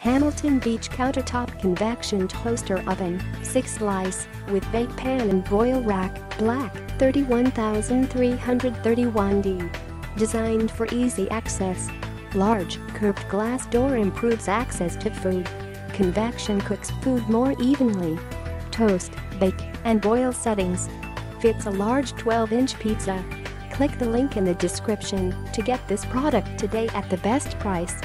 Hamilton Beach countertop convection toaster oven, 6 slice, with bake pan and broil rack, black, 31331D. Designed for easy access. Large, curved glass door improves access to food. Convection cooks food more evenly. Toast, bake, and broil settings. Fits a large 12-inch pizza. Click the link in the description to get this product today at the best price.